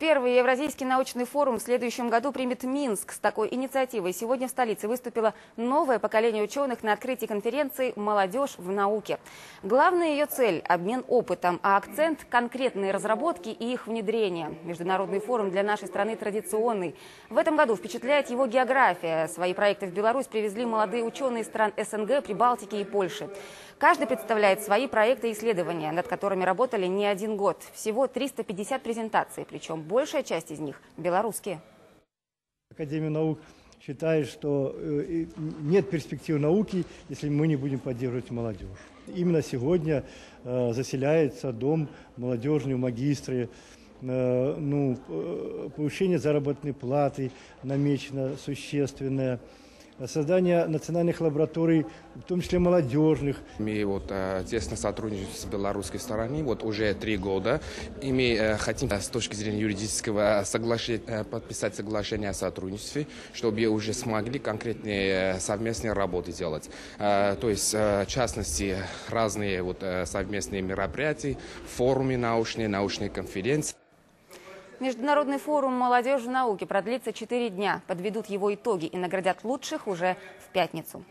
Первый Евразийский научный форум в следующем году примет Минск. С такой инициативой сегодня в столице выступило новое поколение ученых на открытии конференции «Молодежь в науке». Главная ее цель – обмен опытом, а акцент – конкретные разработки и их внедрение. Международный форум для нашей страны традиционный. В этом году впечатляет его география. Свои проекты в Беларусь привезли молодые ученые стран СНГ, Прибалтики и Польши. Каждый представляет свои проекты и исследования, над которыми работали не один год. Всего 350 презентаций, причем большая часть из них белорусские. Академия наук считает, что э, нет перспектив науки, если мы не будем поддерживать молодежь. Именно сегодня э, заселяется дом молодежный в магистре. Э, ну, повышение заработной платы намечено существенное создание национальных лабораторий, в том числе молодежных. Мы вот э, тесно сотрудничаем с белорусской стороной вот уже три года. И мы э, хотим с точки зрения юридического соглашения, э, подписать соглашение о сотрудничестве, чтобы уже смогли конкретные совместные работы делать. То есть, в частности, разные вот совместные мероприятия, форумы научные, научные конференции. Международный форум молодежи в науке продлится четыре дня. Подведут его итоги и наградят лучших уже в пятницу.